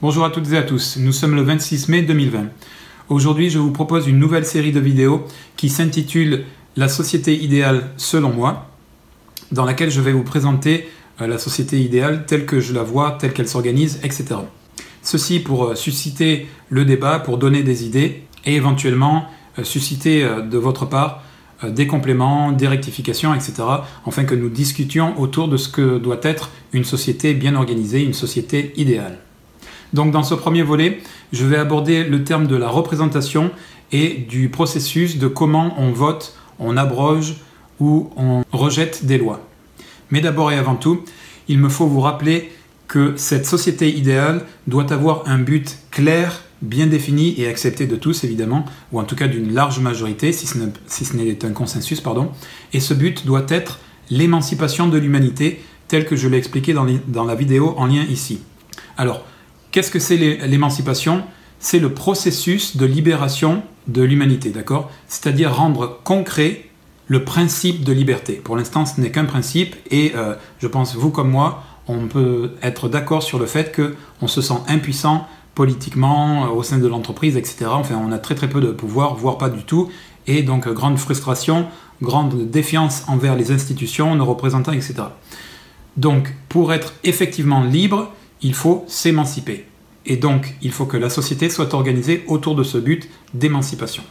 Bonjour à toutes et à tous, nous sommes le 26 mai 2020. Aujourd'hui je vous propose une nouvelle série de vidéos qui s'intitule La société idéale selon moi, dans laquelle je vais vous présenter euh, la société idéale telle que je la vois, telle qu'elle s'organise, etc. Ceci pour euh, susciter le débat, pour donner des idées et éventuellement euh, susciter de votre part des compléments, des rectifications, etc. afin que nous discutions autour de ce que doit être une société bien organisée, une société idéale. Donc dans ce premier volet, je vais aborder le terme de la représentation et du processus de comment on vote, on abroge ou on rejette des lois. Mais d'abord et avant tout, il me faut vous rappeler que cette société idéale doit avoir un but clair, bien défini et accepté de tous évidemment, ou en tout cas d'une large majorité, si ce n'est un consensus, pardon. Et ce but doit être l'émancipation de l'humanité, tel que je l'ai expliqué dans, la vidéo en lien ici. Alors, Qu'est-ce que c'est l'émancipation? C'est le processus de libération de l'humanité, d'accord? C'est-à-dire rendre concret le principe de liberté. Pour l'instant, ce n'est qu'un principe et euh, je pense, vous comme moi, on peut être d'accord sur le fait qu'on se sent impuissant politiquement euh, au sein de l'entreprise, etc. Enfin, on a très très peu de pouvoir, voire pas du tout, et donc euh, grande frustration, grande défiance envers les institutions, nos représentants, etc. Donc, pour être effectivement libre, il faut s'émanciper. Et donc, il faut que la société soit organisée autour de ce but d'émancipation.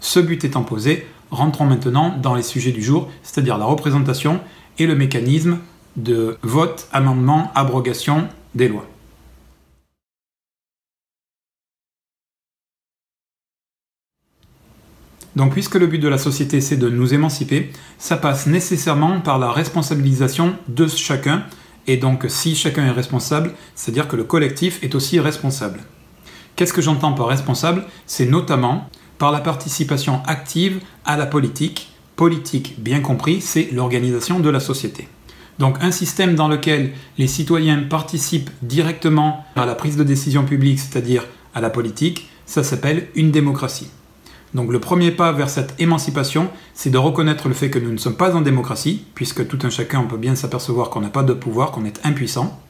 Ce but étant posé, rentrons maintenant dans les sujets du jour, c'est-à-dire la représentation et le mécanisme de vote, amendement, abrogation des lois. Donc puisque le but de la société c'est de nous émanciper, ça passe nécessairement par la responsabilisation de chacun et donc, si chacun est responsable, c'est-à-dire que le collectif est aussi responsable. Qu'est-ce que j'entends par responsable? C'est notamment par la participation active à la politique. Politique, bien compris, c'est l'organisation de la société. Donc un système dans lequel les citoyens participent directement à la prise de décision publique, c'est-à-dire à la politique, ça s'appelle une démocratie. Donc le premier pas vers cette émancipation, c'est de reconnaître le fait que nous ne sommes pas en démocratie, puisque tout un chacun peut bien s'apercevoir qu'on n'a pas de pouvoir, qu'on est impuissant.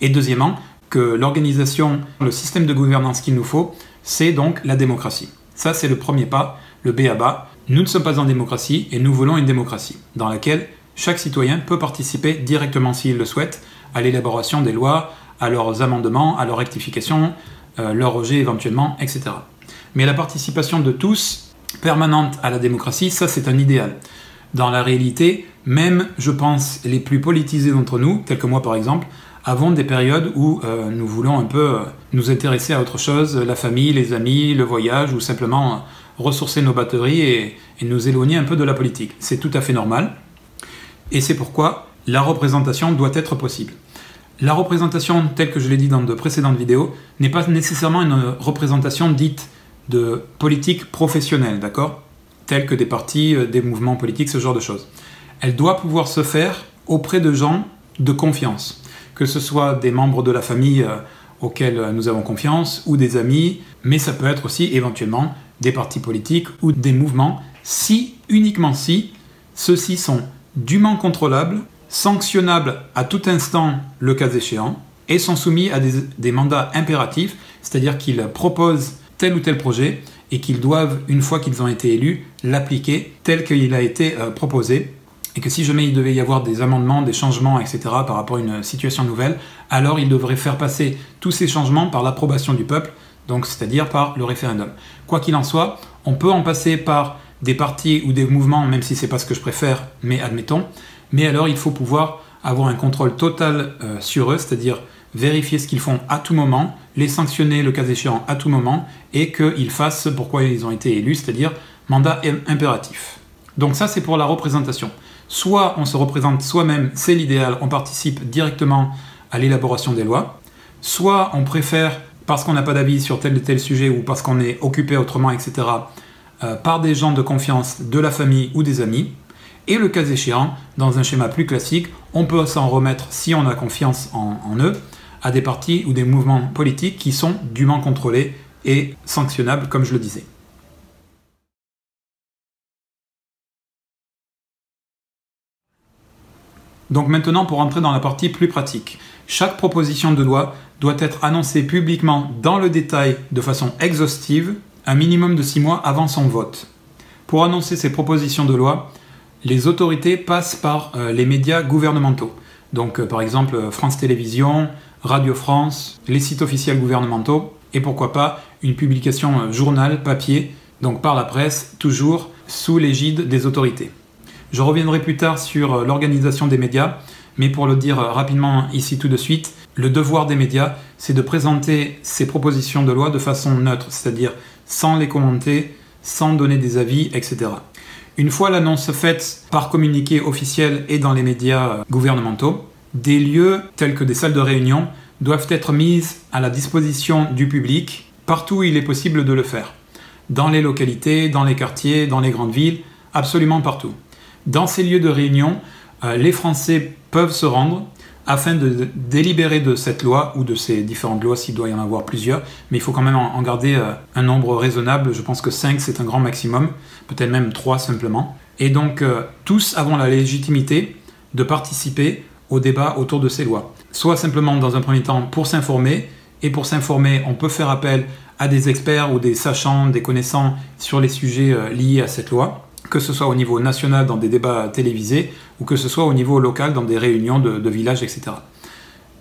Et deuxièmement, que l'organisation, le système de gouvernance qu'il nous faut, c'est donc la démocratie. Ça, c'est le premier pas, le B à bas. Nous ne sommes pas en démocratie et nous voulons une démocratie dans laquelle chaque citoyen peut participer directement s'il le souhaite à l'élaboration des lois, à leurs amendements, à leurs rectifications, euh, leur rejet éventuellement, etc. Mais la participation de tous, permanente à la démocratie, ça c'est un idéal. Dans la réalité, même, je pense, les plus politisés d'entre nous, tels que moi par exemple, avons des périodes où euh, nous voulons un peu euh, nous intéresser à autre chose, la famille, les amis, le voyage, ou simplement euh, ressourcer nos batteries et, et nous éloigner un peu de la politique. C'est tout à fait normal. Et c'est pourquoi la représentation doit être possible. La représentation, telle que je l'ai dit dans de précédentes vidéos, n'est pas nécessairement une représentation dite de politique professionnelle, d'accord? Telles que des partis, euh, des mouvements politiques, ce genre de choses. Elle doit pouvoir se faire auprès de gens de confiance, que ce soit des membres de la famille euh, auxquels euh, nous avons confiance ou des amis, mais ça peut être aussi éventuellement des partis politiques ou des mouvements, si, uniquement si, ceux-ci sont dûment contrôlables, sanctionnables à tout instant le cas échéant, et sont soumis à des mandats impératifs, c'est-à-dire qu'ils proposent tel ou tel projet et qu'ils doivent, une fois qu'ils ont été élus, l'appliquer tel qu'il a été euh, proposé. Et que si jamais il devait y avoir des amendements, des changements, etc. par rapport à une situation nouvelle, alors ils devraient faire passer tous ces changements par l'approbation du peuple, donc c'est-à-dire par le référendum. Quoi qu'il en soit, on peut en passer par des partis ou des mouvements, même si c'est pas ce que je préfère, mais admettons. Mais alors il faut pouvoir avoir un contrôle total euh, sur eux, c'est-à-dire vérifier ce qu'ils font à tout moment, les sanctionner le cas échéant à tout moment, et qu'ils fassent pourquoi ils ont été élus, c'est-à-dire mandat impératif. Donc ça c'est pour la représentation. Soit on se représente soi-même, c'est l'idéal, on participe directement à l'élaboration des lois, soit on préfère, parce qu'on n'a pas d'avis sur tel ou tel sujet, ou parce qu'on est occupé autrement, etc., euh, par des gens de confiance de la famille ou des amis, et le cas échéant, dans un schéma plus classique, on peut s'en remettre si on a confiance en eux, à des partis ou des mouvements politiques qui sont dûment contrôlés et sanctionnables, comme je le disais. Donc maintenant, pour entrer dans la partie plus pratique. Chaque proposition de loi doit être annoncée publiquement dans le détail de façon exhaustive, un minimum de six mois avant son vote. Pour annoncer ces propositions de loi, les autorités passent par euh, les médias gouvernementaux. Donc euh, par exemple France Télévisions, Radio France, les sites officiels gouvernementaux et pourquoi pas une publication journal papier, donc par la presse, toujours sous l'égide des autorités. Je reviendrai plus tard sur l'organisation des médias, mais pour le dire rapidement ici tout de suite, le devoir des médias, c'est de présenter ces propositions de loi de façon neutre, c'est-à-dire sans les commenter, sans donner des avis, etc. Une fois l'annonce faite par communiqué officiel et dans les médias gouvernementaux, des lieux tels que des salles de réunion doivent être mises à la disposition du public partout où il est possible de le faire. Dans les localités, dans les quartiers, dans les grandes villes, absolument partout. Dans ces lieux de réunion, euh, les Français peuvent se rendre afin de délibérer de cette loi ou de ces différentes lois s'il doit y en avoir plusieurs, mais il faut quand même en garder euh, un nombre raisonnable, je pense que 5 c'est un grand maximum, peut-être même 3 simplement. Et donc euh, tous avons la légitimité de participer au débat autour de ces lois. Soit simplement dans un premier temps pour s'informer, et pour s'informer on peut faire appel à des experts ou des sachants, des connaissants sur les sujets euh, liés à cette loi, que ce soit au niveau national dans des débats télévisés ou que ce soit au niveau local dans des réunions de, villages, etc.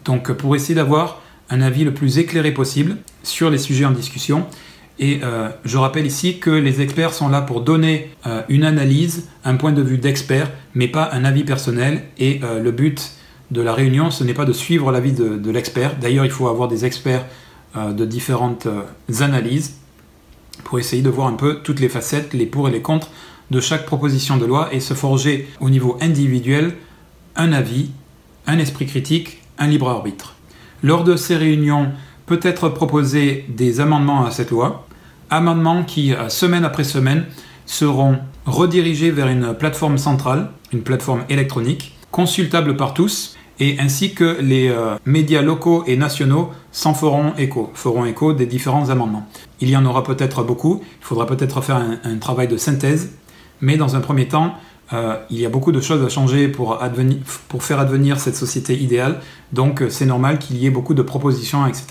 Donc pour essayer d'avoir un avis le plus éclairé possible sur les sujets en discussion. Et euh, je rappelle ici que les experts sont là pour donner euh, une analyse, un point de vue d'expert, mais pas un avis personnel. Et euh, le but de la réunion, ce n'est pas de suivre l'avis de, l'expert. D'ailleurs, il faut avoir des experts de différentes analyses pour essayer de voir un peu toutes les facettes, les pour et les contre de chaque proposition de loi et se forger au niveau individuel un avis, un esprit critique, un libre arbitre. Lors de ces réunions, peut être proposé des amendements à cette loi, amendements qui, euh, semaine après semaine, seront redirigés vers une plateforme centrale, une plateforme électronique, consultable par tous, et ainsi que les euh, médias locaux et nationaux s'en feront écho, feront écho des différents amendements. Il y en aura peut-être beaucoup, il faudra peut-être faire un travail de synthèse mais dans un premier temps, euh, il y a beaucoup de choses à changer pour, faire advenir cette société idéale. Donc euh, c'est normal qu'il y ait beaucoup de propositions, etc.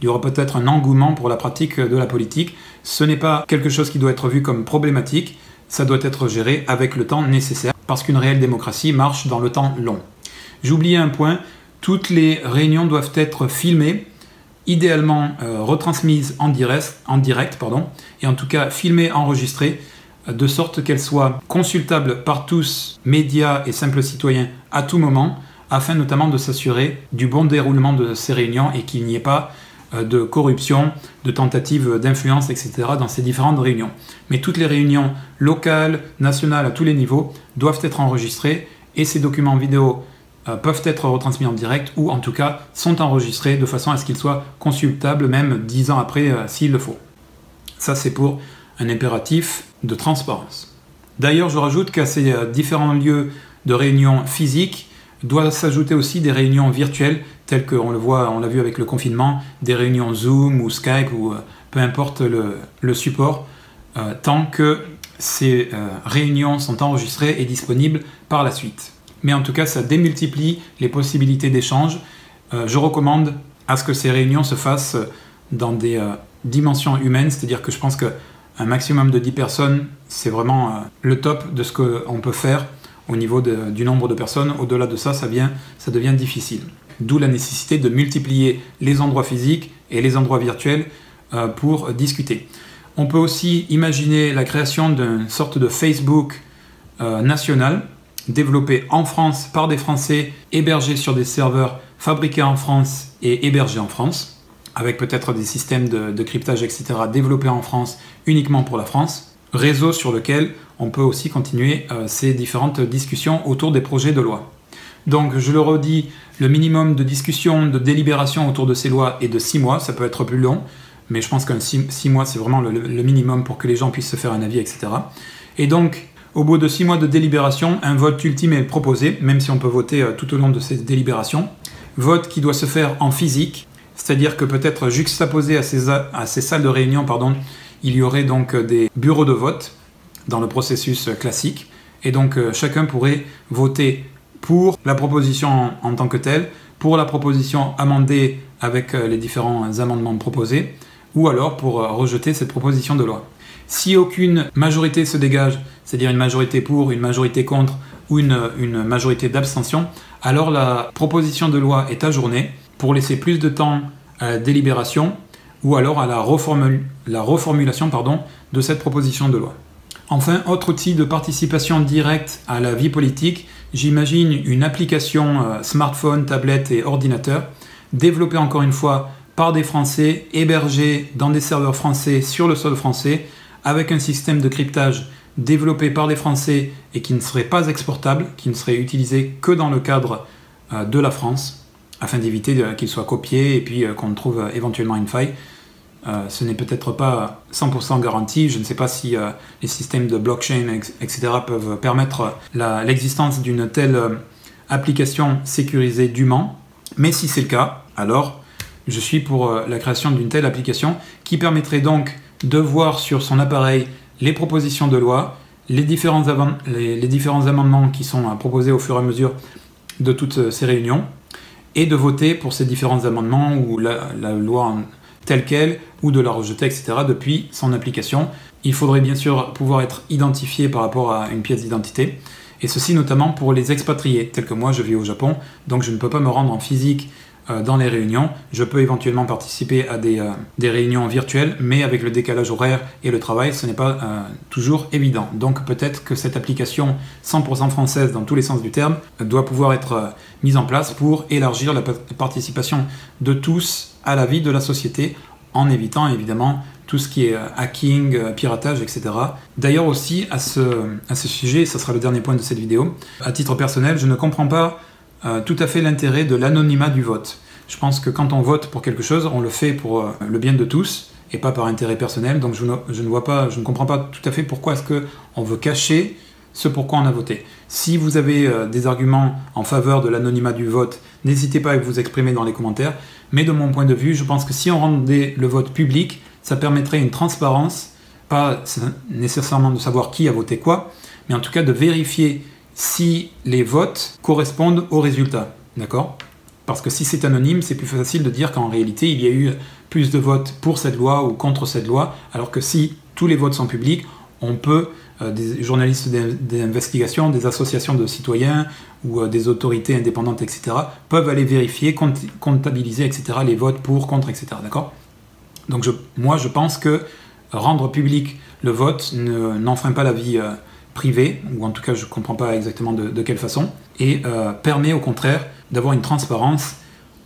Il y aura peut-être un engouement pour la pratique de la politique. Ce n'est pas quelque chose qui doit être vu comme problématique. Ça doit être géré avec le temps nécessaire parce qu'une réelle démocratie marche dans le temps long. J'oubliais un point. Toutes les réunions doivent être filmées, idéalement euh, retransmises en direct, et en tout cas filmées, enregistrées de sorte qu'elle soit consultable par tous, médias et simples citoyens, à tout moment, afin notamment de s'assurer du bon déroulement de ces réunions et qu'il n'y ait pas euh, de corruption, de tentatives d'influence, etc. dans ces différentes réunions. Mais toutes les réunions locales, nationales, à tous les niveaux, doivent être enregistrées et ces documents vidéo euh, peuvent être retransmis en direct ou en tout cas sont enregistrés de façon à ce qu'ils soient consultables même dix ans après euh, s'il le faut. Ça c'est pour un impératif de transparence. D'ailleurs, je rajoute qu'à ces euh, différents lieux de réunion physiques doivent s'ajouter aussi des réunions virtuelles, telles qu'on le voit, on l'a vu avec le confinement, des réunions Zoom ou Skype ou euh, peu importe le, support, euh, tant que ces réunions sont enregistrées et disponibles par la suite. Mais en tout cas, ça démultiplie les possibilités d'échange. je recommande à ce que ces réunions se fassent dans des dimensions humaines, c'est-à-dire que je pense que un maximum de 10 personnes, c'est vraiment euh, le top de ce qu'on peut faire au niveau du nombre de personnes. Au-delà de ça, ça devient difficile. D'où la nécessité de multiplier les endroits physiques et les endroits virtuels euh, pour discuter. On peut aussi imaginer la création d'une sorte de Facebook euh, national, développé en France par des Français, hébergé sur des serveurs fabriqués en France et hébergés en France avec peut-être des systèmes de, cryptage, etc., développés en France uniquement pour la France, réseau sur lequel on peut aussi continuer euh, ces différentes discussions autour des projets de loi. Donc, je le redis, le minimum de discussion, de délibération autour de ces lois est de 6 mois, ça peut être plus long, mais je pense qu'un 6 mois, c'est vraiment le, minimum pour que les gens puissent se faire un avis, etc. Et donc, au bout de 6 mois de délibération, un vote ultime est proposé, même si on peut voter euh, tout au long de ces délibérations. Vote qui doit se faire en physique, c'est-à-dire que peut-être juxtaposé à ces, salles de réunion, pardon, il y aurait donc des bureaux de vote dans le processus classique. Et donc euh, chacun pourrait voter pour la proposition en, tant que telle, pour la proposition amendée avec euh, les différents amendements proposés, ou alors pour euh, rejeter cette proposition de loi. Si aucune majorité se dégage, c'est-à-dire une majorité pour, une majorité contre ou une, une majorité d'abstention, alors la proposition de loi est ajournée pour laisser plus de temps à la délibération ou alors à la, la reformulation pardon, de cette proposition de loi. Enfin, autre outil de participation directe à la vie politique, j'imagine une application euh, smartphone, tablette et ordinateur, développée encore une fois par des Français, hébergée dans des serveurs français sur le sol français, avec un système de cryptage développé par des Français et qui ne serait pas exportable, qui ne serait utilisé que dans le cadre euh, de la France, afin d'éviter qu'il soit copié et puis euh, qu'on trouve éventuellement une faille. Euh, ce n'est peut-être pas 100% garanti. Je ne sais pas si euh, les systèmes de blockchain, etc., peuvent permettre l'existence d'une telle euh, application sécurisée dûment. Mais si c'est le cas, alors je suis pour la création d'une telle application qui permettrait donc de voir sur son appareil les propositions de loi, les différents, amendements qui sont proposés au fur et à mesure de toutes ces réunions, et de voter pour ces différents amendements ou la, la loi en, telle qu'elle ou de la rejeter, etc. depuis son application. Il faudrait bien sûr pouvoir être identifié par rapport à une pièce d'identité, et ceci notamment pour les expatriés, tels que moi je vis au Japon, donc je ne peux pas me rendre en physique euh, dans les réunions. Je peux éventuellement participer à des, euh, des, réunions virtuelles, mais avec le décalage horaire et le travail, ce n'est pas euh, toujours évident. Donc peut-être que cette application 100% française dans tous les sens du terme doit pouvoir être mise en place pour élargir la participation de tous à la vie de la société en évitant évidemment tout ce qui est euh, hacking, euh, piratage, etc. D'ailleurs aussi à ce, à ce sujet, ça sera le dernier point de cette vidéo, à titre personnel, je ne comprends pas euh, tout à fait l'intérêt de l'anonymat du vote. Je pense que quand on vote pour quelque chose, on le fait pour le bien de tous et pas par intérêt personnel. Donc je ne, je ne vois pas, je ne comprends pas tout à fait pourquoi est-ce que on veut cacher ce pourquoi on a voté. Si vous avez euh, des arguments en faveur de l'anonymat du vote, n'hésitez pas à vous exprimer dans les commentaires. Mais de mon point de vue, je pense que si on rendait le vote public, ça permettrait une transparence, pas nécessairement de savoir qui a voté quoi, mais en tout cas de vérifier si les votes correspondent aux résultats. D'accord? Parce que si c'est anonyme, c'est plus facile de dire qu'en réalité, il y a eu plus de votes pour cette loi ou contre cette loi, alors que si tous les votes sont publics, on peut des journalistes d'investigation, des associations de citoyens ou euh, des autorités indépendantes, etc., peuvent aller vérifier, comptabiliser, etc., les votes pour, contre, etc. D'accord? Donc moi, je pense que rendre public le vote n'enfreint pas la vie euh, privée, ou en tout cas, je ne comprends pas exactement de, quelle façon, et permet au contraire d'avoir une transparence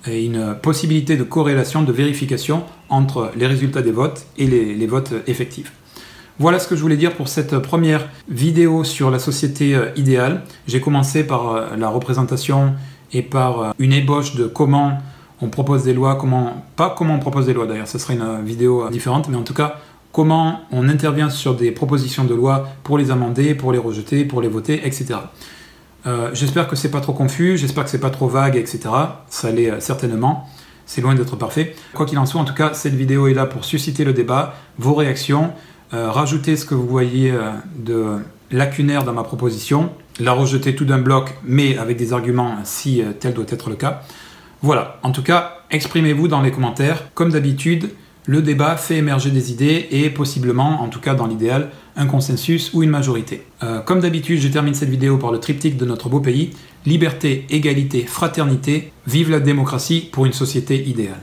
et une possibilité de corrélation, de vérification entre les résultats des votes et les votes effectifs. Voilà ce que je voulais dire pour cette première vidéo sur la société euh, idéale. J'ai commencé par euh, la représentation et par euh, une ébauche de comment on propose des lois, comment pas comment on propose des lois d'ailleurs, ce serait une vidéo différente, mais en tout cas comment on intervient sur des propositions de loi pour les amender, pour les rejeter, pour les voter, etc. j'espère que c'est pas trop confus, j'espère que c'est pas trop vague, etc. Ça l'est certainement. C'est loin d'être parfait. Quoi qu'il en soit, en tout cas, cette vidéo est là pour susciter le débat, vos réactions. Euh, rajouter ce que vous voyez euh, de lacunaire dans ma proposition, la rejeter tout d'un bloc, mais avec des arguments si euh, tel doit être le cas. Voilà, en tout cas, exprimez-vous dans les commentaires. Comme d'habitude, le débat fait émerger des idées et possiblement, en tout cas dans l'idéal, un consensus ou une majorité. comme d'habitude, je termine cette vidéo par le triptyque de notre beau pays. Liberté, égalité, fraternité, vive la démocratie pour une société idéale.